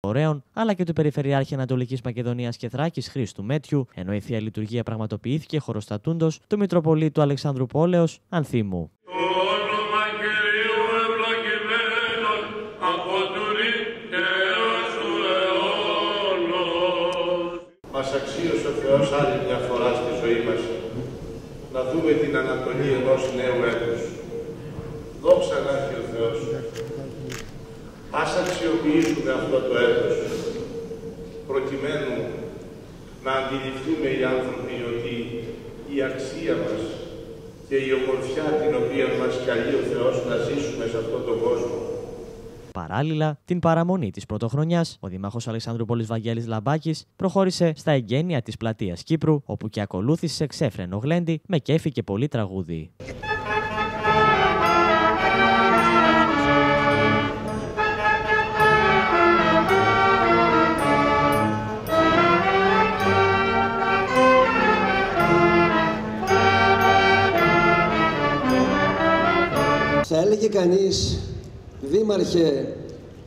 Ωραίων, αλλά και του Περιφερειάρχη Ανατολικής Μακεδονίας και Θράκης Χρήστου Μέτιου, ενώ η θεία λειτουργία πραγματοποιήθηκε χωροστατούντος του Μητροπολίτου Αλεξάνδρου Πόλεως Ανθίμου. Μας αξίωσε ο Θεός άλλη μια φορά στη ζωή μας να δούμε την ανατολή ενός νέου έτους. Δόξα να έχει ο Θεός. Ας αξιοποιήσουμε αυτό το έτος προκειμένου να αντιληφθούμε οι άνθρωποι ότι η αξία μας και η ομορφιά την οποία μας καλεί ο Θεός να ζήσουμε σε αυτόν τον κόσμο Παράλληλα, την παραμονή της πρωτοχρονιάς, ο Δήμαρχος Αλεξανδρούπολης Βαγγέλης Λαμπάκης προχώρησε στα εγγένεια της πλατείας Κύπρου, όπου και ακολούθησε ξέφρενο γλέντι με κέφι και πολύ τραγούδι. Θα έλεγε κανείς, Δήμαρχε,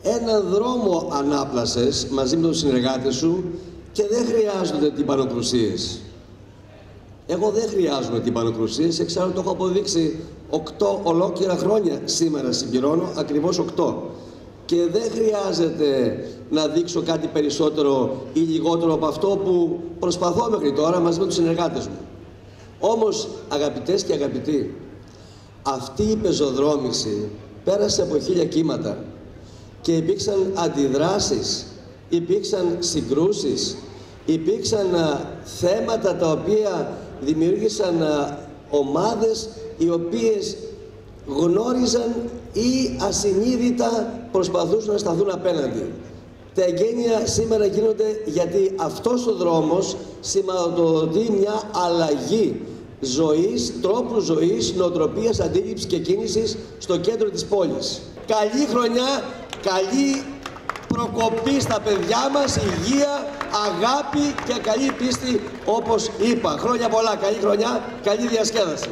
έναν δρόμο ανάπλασες μαζί με τους συνεργάτες σου και δεν χρειάζονται τυμπανοκρουσίες. Εγώ δεν χρειάζομαι τυμπανοκρουσίες, εξάλλου το έχω αποδείξει 8 ολόκληρα χρόνια σήμερα συμπληρώνω, ακριβώς 8. Και δεν χρειάζεται να δείξω κάτι περισσότερο ή λιγότερο από αυτό που προσπαθώ μέχρι τώρα μαζί με τους συνεργάτες μου. Όμως, αγαπητές και αγαπητοί, αυτή η πεζοδρόμηση πέρασε από χίλια κύματα και υπήρξαν αντιδράσεις, υπήρξαν συγκρούσεις, υπήρξαν θέματα τα οποία δημιούργησαν ομάδες οι οποίες γνώριζαν ή ασυνείδητα προσπαθούσαν να σταθούν απέναντι. Τα εγγένεια σήμερα γίνονται γιατί αυτός ο δρόμος σηματοδοτεί μια αλλαγή ζωής, τρόπους ζωής, νοοτροπίας, αντίληψης και κίνησης στο κέντρο της πόλης. Καλή χρονιά, καλή προκοπή στα παιδιά μας, υγεία, αγάπη και καλή πίστη όπως είπα. Χρόνια πολλά, καλή χρονιά, καλή διασκέδαση.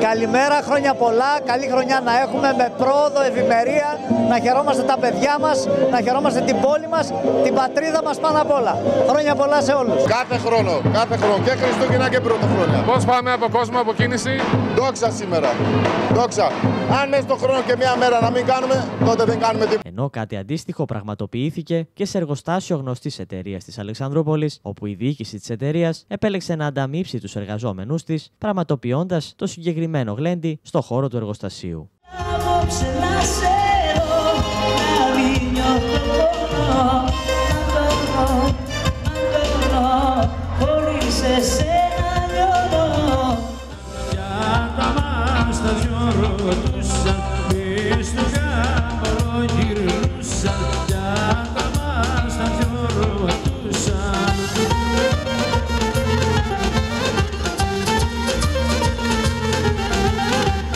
Καλημέρα, χρόνια πολλά, καλή χρονιά να έχουμε με πρόοδο, ευημερία, να χαιρόμαστε τα παιδιά μας, να χαιρόμαστε την πόλη μας, την πατρίδα μας πάνω απ' όλα. Χρόνια πολλά σε όλους. Κάθε χρόνο, κάθε χρόνο και Χριστούγεννα και Πρωτοχρόνια. Πώς πάμε από κόσμο αποκίνηση. Δόξα σήμερα. Δόξα. Αν μέσα στον χρόνο και μία μέρα να μην κάνουμε, τότε δεν κάνουμε τίποτα. Ενώ κάτι αντίστοιχο πραγματοποιήθηκε και σε εργοστάσιο γνωστής εταιρείας της Αλεξανδρούπολης, όπου η διοίκηση της εταιρείας επέλεξε να ανταμείψει τους εργαζόμενους της, πραγματοποιώντας το συγκεκριμένο γλέντι στο χώρο του εργοστασίου.